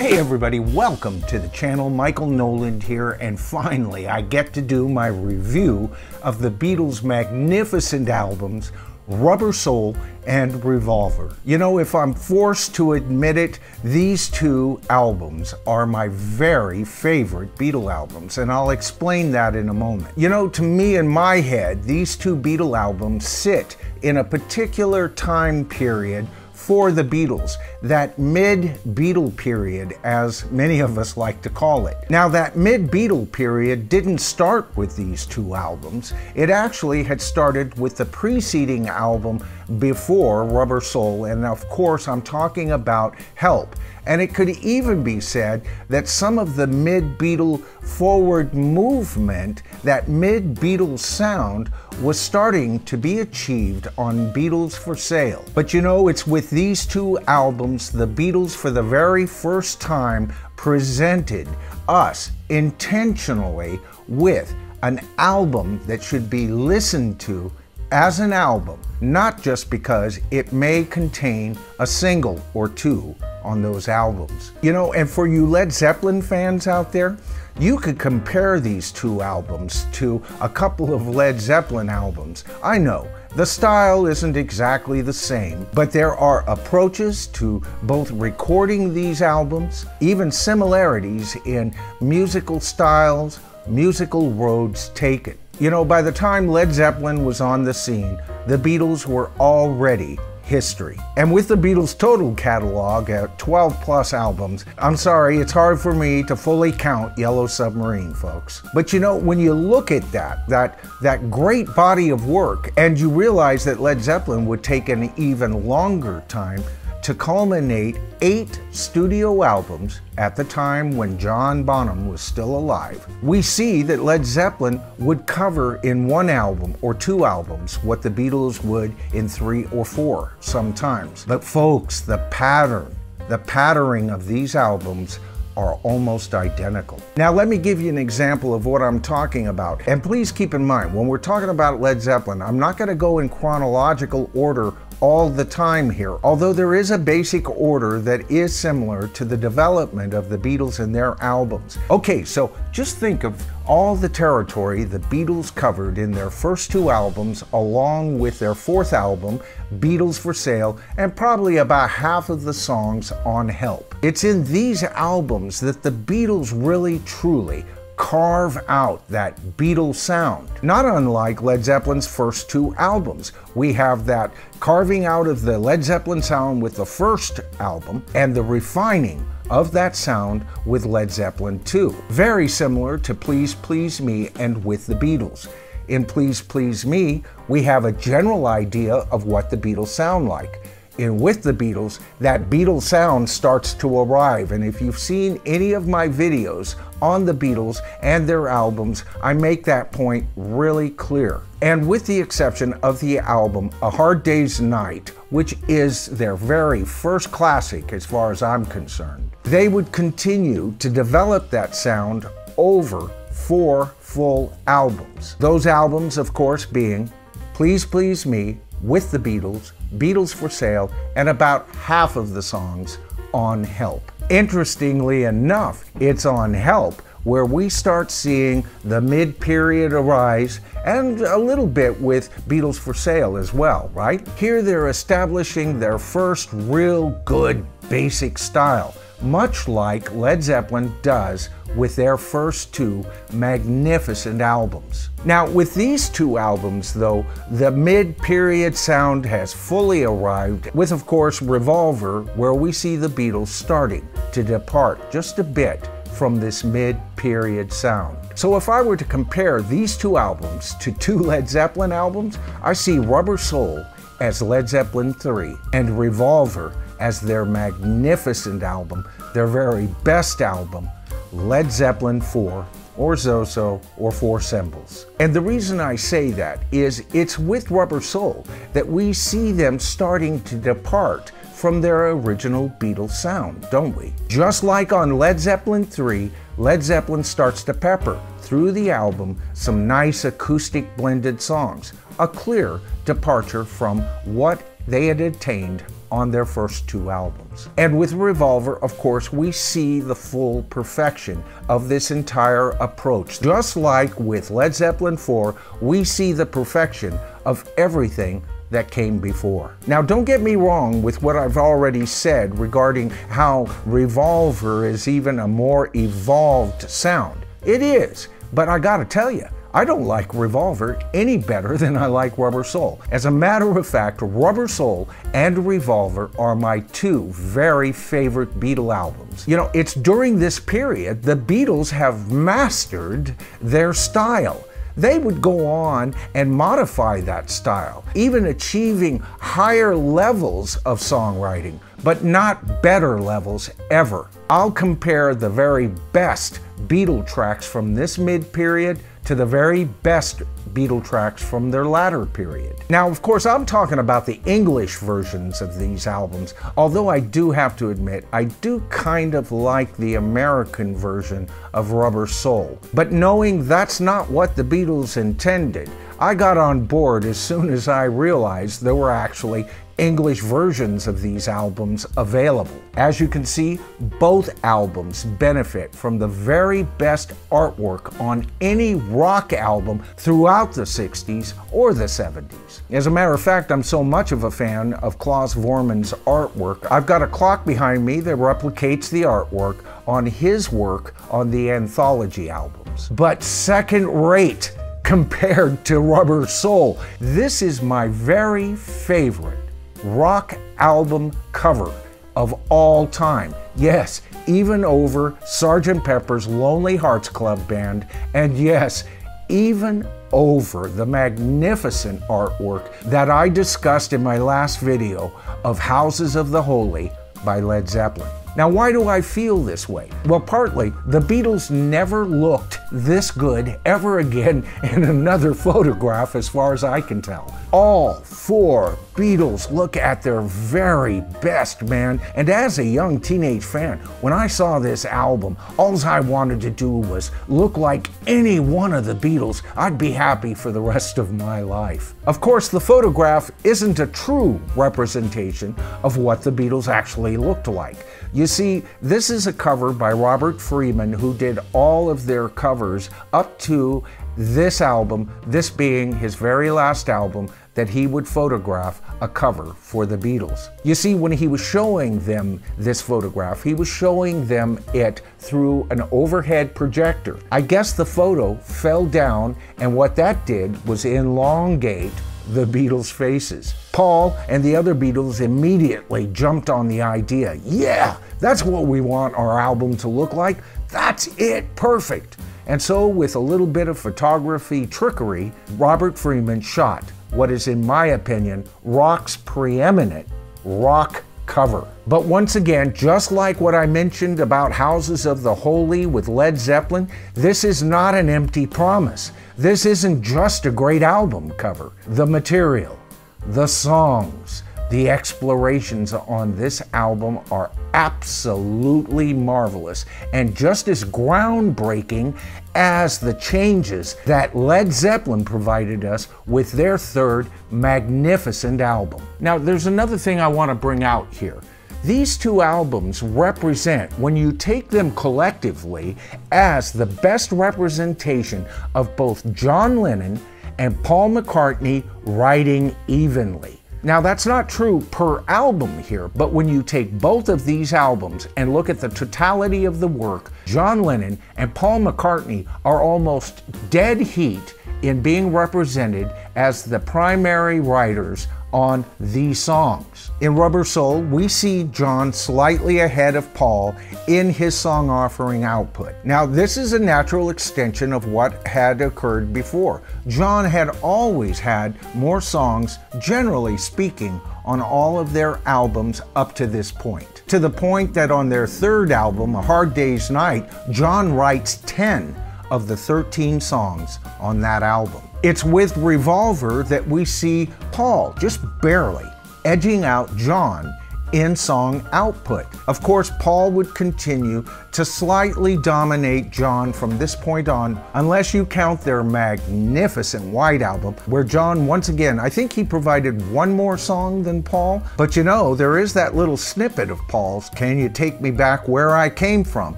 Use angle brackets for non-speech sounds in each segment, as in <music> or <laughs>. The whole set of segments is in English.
Hey everybody, welcome to the channel. Michael Noland here, and finally I get to do my review of the Beatles' magnificent albums, Rubber Soul and Revolver. You know, if I'm forced to admit it, these two albums are my very favorite Beatle albums, and I'll explain that in a moment. You know, to me in my head, these two Beatle albums sit in a particular time period for the Beatles, that mid Beatle period, as many of us like to call it. Now, that mid Beatle period didn't start with these two albums, it actually had started with the preceding album before Rubber Soul, and of course, I'm talking about Help. And it could even be said that some of the mid Beatle forward movement, that mid Beatle sound, was starting to be achieved on Beatles for Sale. But you know, it's with these two albums, the Beatles for the very first time presented us intentionally with an album that should be listened to as an album, not just because it may contain a single or two on those albums. You know, and for you Led Zeppelin fans out there, you could compare these two albums to a couple of Led Zeppelin albums. I know, the style isn't exactly the same, but there are approaches to both recording these albums, even similarities in musical styles, musical roads taken. You know, by the time Led Zeppelin was on the scene, the Beatles were already history. And with the Beatles' total catalog at 12 plus albums, I'm sorry, it's hard for me to fully count Yellow Submarine, folks. But you know, when you look at that, that, that great body of work, and you realize that Led Zeppelin would take an even longer time to culminate eight studio albums at the time when John Bonham was still alive, we see that Led Zeppelin would cover in one album or two albums what the Beatles would in three or four sometimes. But folks, the pattern, the patterning of these albums are almost identical. Now let me give you an example of what I'm talking about. And please keep in mind, when we're talking about Led Zeppelin, I'm not going to go in chronological order all the time here, although there is a basic order that is similar to the development of the Beatles and their albums. Okay, so just think of all the territory the Beatles covered in their first two albums, along with their fourth album, Beatles for Sale, and probably about half of the songs on Help. It's in these albums that the Beatles really truly carve out that Beatles sound. Not unlike Led Zeppelin's first two albums. We have that carving out of the Led Zeppelin sound with the first album and the refining of that sound with Led Zeppelin 2. Very similar to Please Please Me and with the Beatles. In Please Please Me, we have a general idea of what the Beatles sound like in with the Beatles, that Beatles sound starts to arrive. And if you've seen any of my videos on the Beatles and their albums, I make that point really clear. And with the exception of the album A Hard Day's Night, which is their very first classic as far as I'm concerned, they would continue to develop that sound over four full albums. Those albums, of course, being Please Please Me, with the Beatles, Beatles for Sale, and about half of the songs on Help. Interestingly enough, it's on Help where we start seeing the mid period arise and a little bit with Beatles for Sale as well, right? Here they're establishing their first real good basic style much like Led Zeppelin does with their first two magnificent albums. Now, with these two albums, though, the mid period sound has fully arrived, with, of course, Revolver, where we see the Beatles starting to depart just a bit from this mid period sound. So, if I were to compare these two albums to two <laughs> Led Zeppelin albums, I see Rubber Soul as Led Zeppelin 3 and Revolver as their magnificent album, their very best album, Led Zeppelin 4 or Zoso or Four Symbols. And the reason I say that is it's with Rubber Soul that we see them starting to depart from their original Beatles sound, don't we? Just like on Led Zeppelin 3, Led Zeppelin starts to pepper through the album some nice acoustic blended songs, a clear departure from what they had attained on their first two albums. And with Revolver, of course, we see the full perfection of this entire approach. Just like with Led Zeppelin 4, we see the perfection of everything that came before. Now, don't get me wrong with what I've already said regarding how Revolver is even a more evolved sound. It is, but I gotta tell you, I don't like Revolver any better than I like Rubber Soul. As a matter of fact, Rubber Soul and Revolver are my two very favorite Beatle albums. You know, it's during this period the Beatles have mastered their style. They would go on and modify that style, even achieving higher levels of songwriting, but not better levels ever. I'll compare the very best Beatle tracks from this mid period to the very best Beatle tracks from their latter period. Now, of course, I'm talking about the English versions of these albums, although I do have to admit, I do kind of like the American version of Rubber Soul. But knowing that's not what the Beatles intended, I got on board as soon as I realized there were actually English versions of these albums available. As you can see, both albums benefit from the very best artwork on any rock album throughout the 60s or the 70s. As a matter of fact, I'm so much of a fan of Klaus Voormann's artwork, I've got a clock behind me that replicates the artwork on his work on the anthology albums. But second rate <laughs> compared to Rubber Soul, this is my very favorite rock album cover of all time. Yes, even over Sgt. Pepper's Lonely Hearts Club Band, and yes, even over the magnificent artwork that I discussed in my last video of Houses of the Holy by Led Zeppelin. Now, why do I feel this way? Well, partly, the Beatles never looked this good ever again <laughs> in another photograph, as far as I can tell. All four Beatles look at their very best, man. And as a young teenage fan, when I saw this album, all I wanted to do was look like any one of the Beatles. I'd be happy for the rest of my life. Of course, the photograph isn't a true representation of what the Beatles actually looked like. You see, this is a cover by Robert Freeman, who did all of their covers up to this album, this being his very last album, that he would photograph a cover for the Beatles. You see, when he was showing them this photograph, he was showing them it through an overhead projector. I guess the photo fell down, and what that did was elongate the Beatles' faces. Paul and the other Beatles immediately jumped on the idea yeah, that's what we want our album to look like. That's it, perfect. And so, with a little bit of photography trickery, Robert Freeman shot what is, in my opinion, rock's preeminent rock cover. But once again, just like what I mentioned about Houses of the Holy with Led Zeppelin, this is not an empty promise. This isn't just a great album cover. The material, the songs, the explorations on this album are absolutely marvelous and just as groundbreaking as the changes that Led Zeppelin provided us with their third magnificent album. Now, there's another thing I want to bring out here. These two albums represent, when you take them collectively, as the best representation of both John Lennon and Paul McCartney writing evenly. Now, that's not true per album here, but when you take both of these albums and look at the totality of the work, John Lennon and Paul McCartney are almost dead heat in being represented as the primary writers on these songs. In Rubber Soul, we see John slightly ahead of Paul in his song offering output. Now, this is a natural extension of what had occurred before. John had always had more songs, generally speaking, on all of their albums up to this point. To the point that on their third album, A Hard Day's Night, John writes 10 of the 13 songs on that album. It's with Revolver that we see Paul, just barely, edging out John in song output. Of course, Paul would continue to slightly dominate John from this point on, unless you count their magnificent White Album, where John, once again, I think he provided one more song than Paul. But you know, there is that little snippet of Paul's, Can You Take Me Back Where I Came From?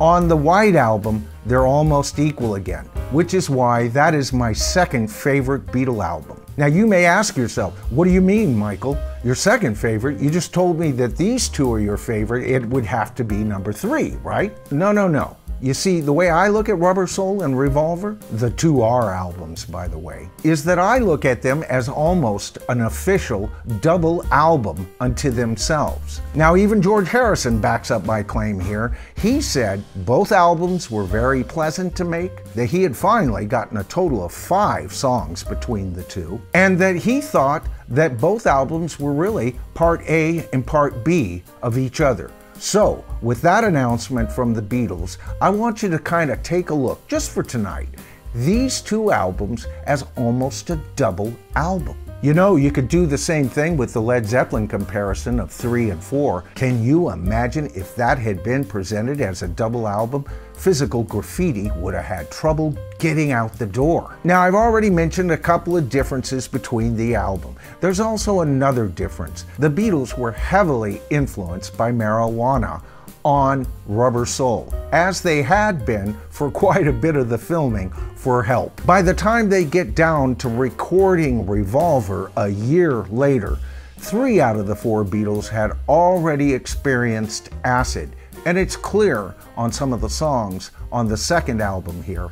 On the White Album, they're almost equal again, which is why that is my second favorite Beatle album. Now, you may ask yourself, what do you mean, Michael? Your second favorite? You just told me that these two are your favorite. It would have to be number three, right? No, no, no. You see, the way I look at Rubber Soul and Revolver, the two R albums, by the way, is that I look at them as almost an official double album unto themselves. Now, even George Harrison backs up my claim here. He said both albums were very pleasant to make, that he had finally gotten a total of five songs between the two, and that he thought that both albums were really part A and part B of each other. So, with that announcement from the Beatles, I want you to kind of take a look, just for tonight, these two albums as almost a double album. You know, you could do the same thing with the Led Zeppelin comparison of 3 and 4. Can you imagine if that had been presented as a double album? Physical Graffiti would have had trouble getting out the door. Now, I've already mentioned a couple of differences between the album. There's also another difference. The Beatles were heavily influenced by marijuana on Rubber Soul, as they had been for quite a bit of the filming for help. By the time they get down to recording Revolver a year later, three out of the four Beatles had already experienced acid, and it's clear on some of the songs on the second album here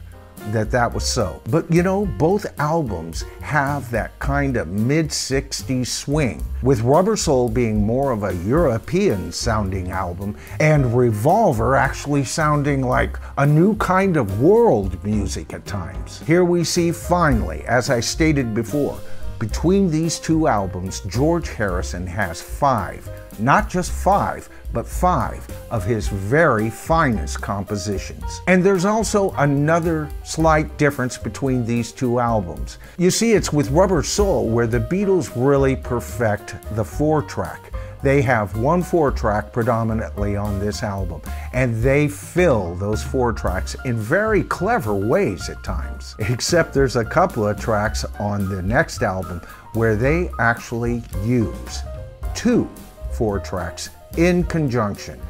that that was so. But you know, both albums have that kind of mid 60s swing, with Rubber Soul being more of a European sounding album, and Revolver actually sounding like a new kind of world music at times. Here we see finally, as I stated before, between these two albums, George Harrison has five, not just five, but five of his very finest compositions. And there's also another slight difference between these two albums. You see, it's with Rubber Soul where the Beatles really perfect the four track. They have one four track predominantly on this album, and they fill those four tracks in very clever ways at times. <laughs> Except there's a couple of tracks on the next album where they actually use two four tracks in conjunction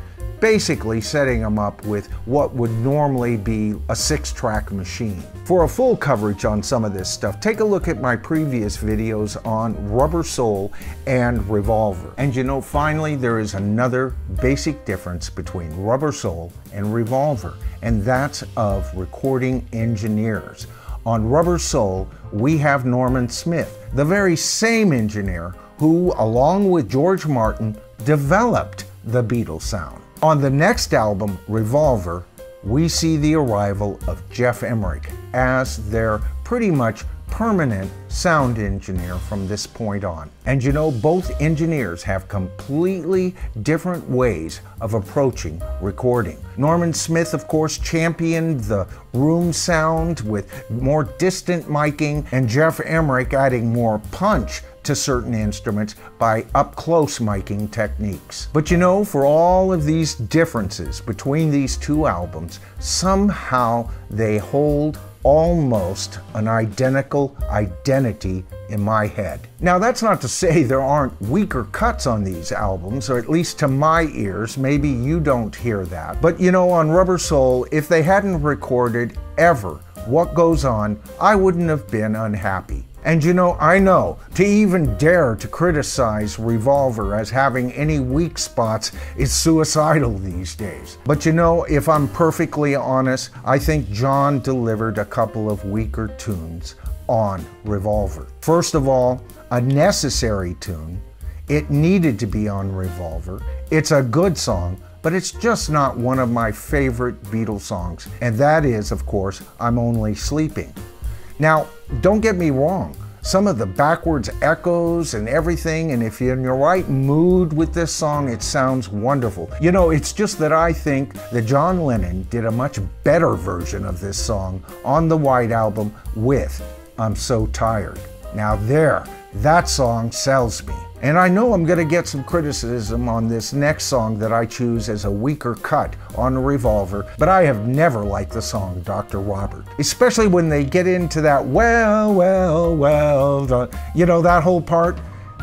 basically setting them up with what would normally be a six track machine. For a full coverage on some of this stuff, take a look at my previous videos on Rubber Soul and Revolver. And you know, finally, there is another basic difference between Rubber Soul and Revolver, and that's of recording engineers. On Rubber Soul, we have Norman Smith, the very same engineer who, along with George Martin, developed the Beatles sound. On the next album, Revolver, we see the arrival of Geoff Emerick as their pretty much permanent sound engineer from this point on. And you know, both engineers have completely different ways of approaching recording. Norman Smith, of course, championed the room sound with more distant miking, and Geoff Emerick adding more punch to certain instruments by up close miking techniques. But you know, for all of these differences between these two albums, somehow they hold almost an identical identity in my head. Now, that's not to say there aren't weaker cuts on these albums, or at least to my ears. Maybe you don't hear that. But you know, on Rubber Soul, if they hadn't recorded ever what goes on, I wouldn't have been unhappy. And you know, I know, to even dare to criticize Revolver as having any weak spots is suicidal these days. But you know, if I'm perfectly honest, I think John delivered a couple of weaker tunes on Revolver. First of all, a necessary tune. It needed to be on Revolver. It's a good song, but it's just not one of my favorite Beatles songs. And that is, of course, I'm Only Sleeping. Now, don't get me wrong, some of the backwards echoes and everything, and if you're in your right mood with this song, it sounds wonderful. You know, it's just that I think that John Lennon did a much better version of this song on the White Album with I'm So Tired. Now, there, that song sells me. And I know I'm going to get some criticism on this next song that I choose as a weaker cut on a Revolver, but I have never liked the song Dr. Robert. Especially when they get into that well, well, well, you know, that whole part.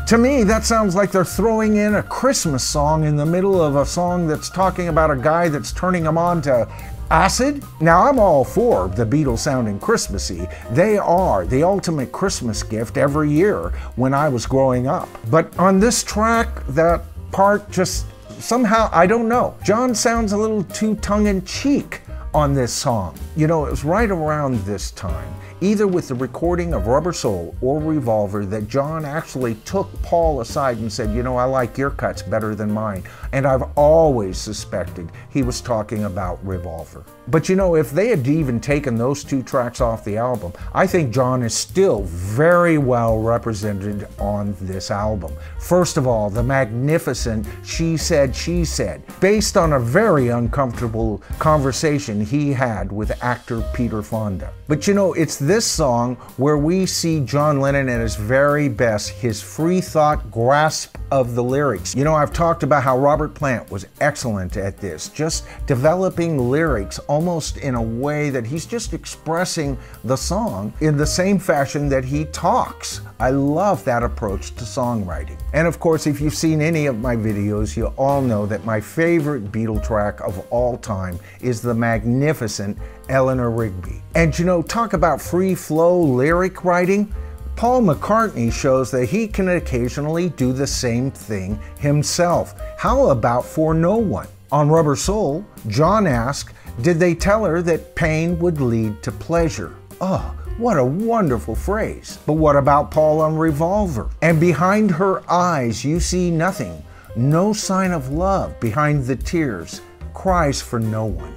To me, that sounds like they're throwing in a Christmas song in the middle of a song that's talking about a guy that's turning him on to acid. Now, I'm all for the Beatles sounding Christmassy. They are the ultimate Christmas gift every year when I was growing up. But on this track, that part just somehow, I don't know. John sounds a little too tongue in cheek on this song. You know, it was right around this time either with the recording of Rubber Soul or Revolver, that John actually took Paul aside and said, You know, I like your cuts better than mine. And I've always suspected he was talking about Revolver. But you know, if they had even taken those two tracks off the album, I think John is still very well represented on this album. First of all, the magnificent She Said, She Said, based on a very uncomfortable conversation he had with actor Peter Fonda. But you know, it's this song where we see John Lennon at his very best, his free thought grasp of the lyrics. You know, I've talked about how Robert Plant was excellent at this, just developing lyrics almost in a way that he's just expressing the song in the same fashion that he talks. I love that approach to songwriting. And of course, if you've seen any of my videos, you all know that my favorite Beatle track of all time is the magnificent Eleanor Rigby. And you know, talk about free flow lyric writing. Paul McCartney shows that he can occasionally do the same thing himself. How about For No One? On Rubber Soul, John asks, Did they tell her that pain would lead to pleasure? Oh, what a wonderful phrase. But what about Paul on Revolver? And behind her eyes, you see nothing. No sign of love behind the tears, cries for no one.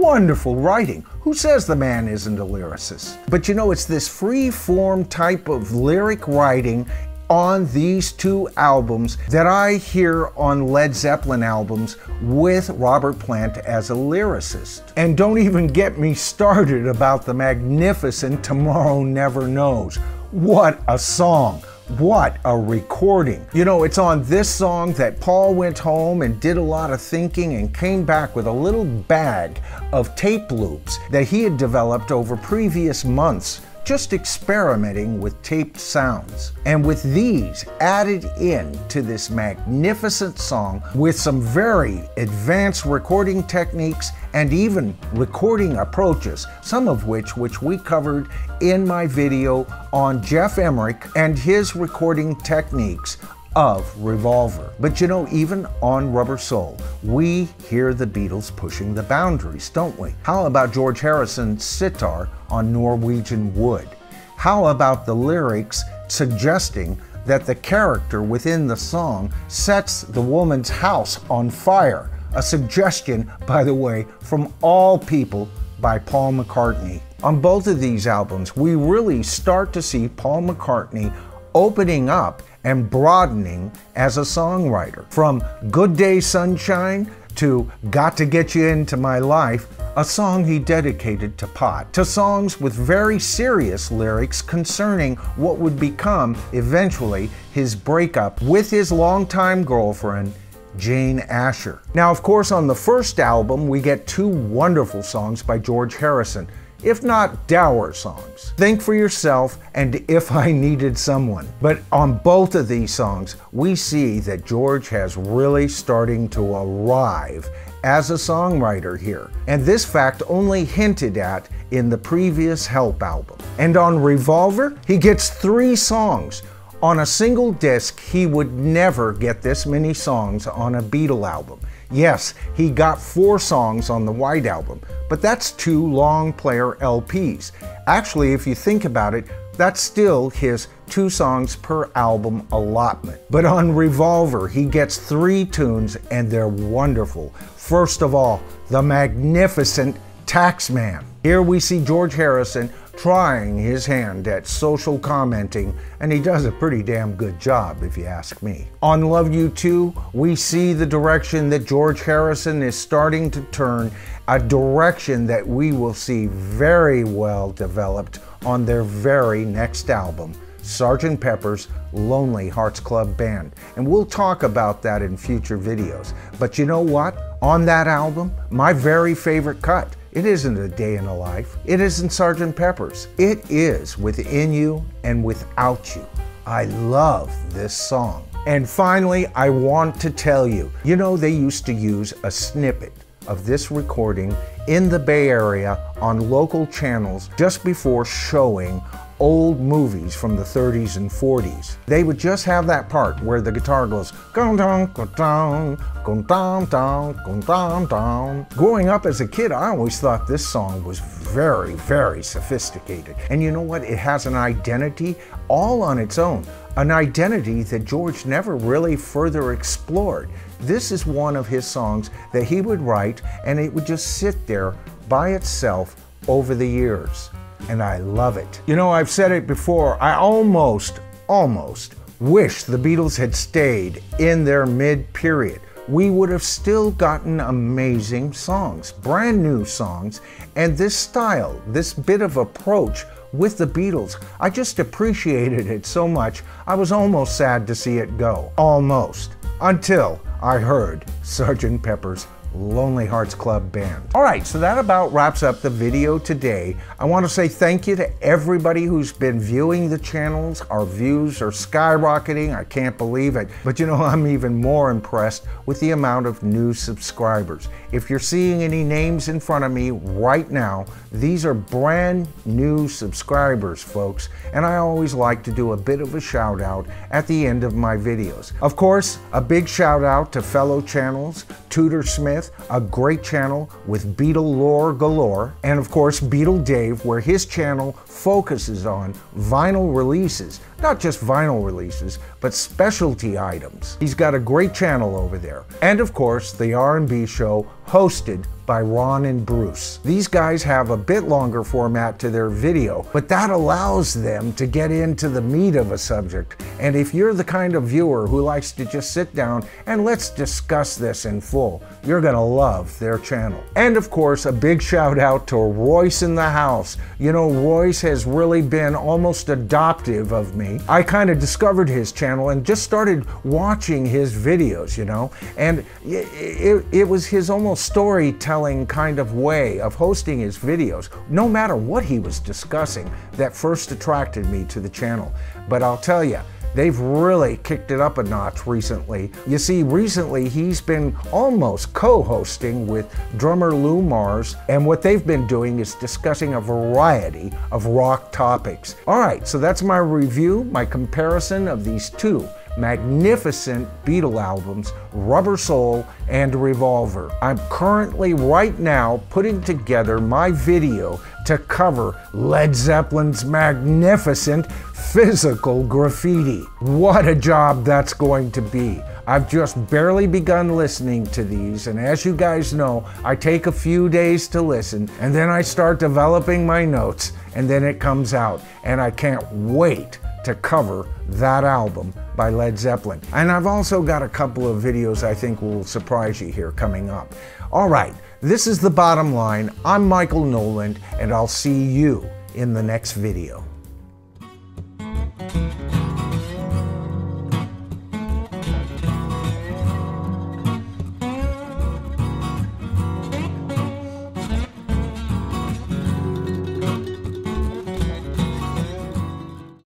Wonderful writing. Who says the man isn't a lyricist? But you know, it's this free form type of lyric writing on these two albums that I hear on Led Zeppelin albums with Robert Plant as a lyricist. And don't even get me started about the magnificent Tomorrow Never Knows. What a song! What a recording. You know, it's on this song that Paul went home and did a lot of thinking and came back with a little bag of tape loops that he had developed over previous months just experimenting with taped sounds. And with these added in to this magnificent song with some very advanced recording techniques and even recording approaches, some of which which we covered in my video on Geoff Emerick and his recording techniques of Revolver. But you know, even on Rubber Soul, we hear the Beatles pushing the boundaries, don't we? How about George Harrison's sitar on Norwegian Wood? How about the lyrics suggesting that the character within the song sets the woman's house on fire? A suggestion, by the way, from all people by Paul McCartney. On both of these albums, we really start to see Paul McCartney opening up and broadening as a songwriter. From Good Day Sunshine to Got to Get You Into My Life, a song he dedicated to Pot, to songs with very serious lyrics concerning what would become eventually his breakup with his longtime girlfriend, Jane Asher. Now, of course, on the first album, we get two wonderful songs by George Harrison if not dour songs. Think for yourself and If <laughs> I Needed Someone. But on both of these songs, we see that George has really starting to arrive as a songwriter here, and this fact only hinted at in the previous Help album. And on Revolver, he gets three songs. On a single disc, he would never get this many songs on a Beatle album. Yes, he got four songs on the White Album, but that's two long player LPs. Actually, if you think about it, that's still his two songs per album allotment. But on Revolver, he gets three tunes and they're wonderful. First of all, the magnificent Taxman. Here we see George Harrison trying his hand at social commenting, and he does a pretty damn good job, if you ask me. On Love You Too, we see the direction that George Harrison is starting to turn, a direction that we will see very well developed on their very next album. Sgt. Pepper's Lonely Hearts Club Band. And we'll talk about that in future videos. But you know what? On that album, my very favorite cut, it isn't a day in the life. It isn't Sergeant Pepper's. It is Within You and Without You. I love this song. And finally, I want to tell you, you know, they used to use a snippet of this recording in the Bay Area on local channels just before showing old movies from the 30s and 40s. They would just have that part where the guitar goes down, down, down, down, down, down, down. Growing up as a kid, I always thought this song was very, very sophisticated. And you know what? It has an identity all on its own, an identity that George never really further explored. This is one of his songs that he would write and it would just sit there by itself over the years and I love it. You know, I've said it before, I almost, almost wish the Beatles had stayed in their mid period. We would have still gotten amazing songs, brand new songs, and this style, this bit of approach with the Beatles, I just appreciated it so much, I was almost sad to see it go. Almost. Until I heard Sgt. Pepper's Lonely Hearts Club Band. All right, so that about wraps up the video today. I want to say thank you to everybody who's been viewing the channels. Our views are skyrocketing. I can't believe it. But you know, <laughs> I'm even more impressed with the amount of new subscribers. If you're seeing any names in front of me right now, these are brand new subscribers, folks. And I always like to do a bit of a shout out at the end of my videos. Of course, a big shout out to fellow channels, Tudor Smith, a great channel with Beatle lore galore, and of course Beatle Dave, where his channel focuses on vinyl releases, not just vinyl releases, but specialty items. He's got a great channel over there. And of course, the R&B show hosted by Ron and Bruce. These guys have a bit longer format to their video, but that allows them to get into the meat of a subject. And if you're the kind of viewer who likes to just sit down and let's discuss this in full, you're gonna love their channel. And of course, a big shout out to Royce in the house. You know, Royce has really been almost adoptive of me. I kind of discovered his channel and just started watching his videos, you know, and it, it, it was his almost storytelling kind of way of hosting his videos, no matter what he was discussing, that first attracted me to the channel. But I'll tell you, They've really kicked it up a notch recently. You see, recently he's been almost co hosting with drummer Lou Mars, and what they've been doing is discussing a variety of rock topics. All right, so that's my review, my comparison of these two magnificent Beatle albums, Rubber Soul and Revolver. I'm currently, right now, putting together my video to cover Led Zeppelin's magnificent physical graffiti. What a job that's going to be. I've just barely begun listening to these, and as you guys know, I take a few days to listen, and then I start developing my notes, and then it comes out, and I can't wait to cover that album by Led Zeppelin. And I've also got a couple of videos I think will surprise you here coming up. All right, this is the bottom line. I'm Michael Noland, and I'll see you in the next video.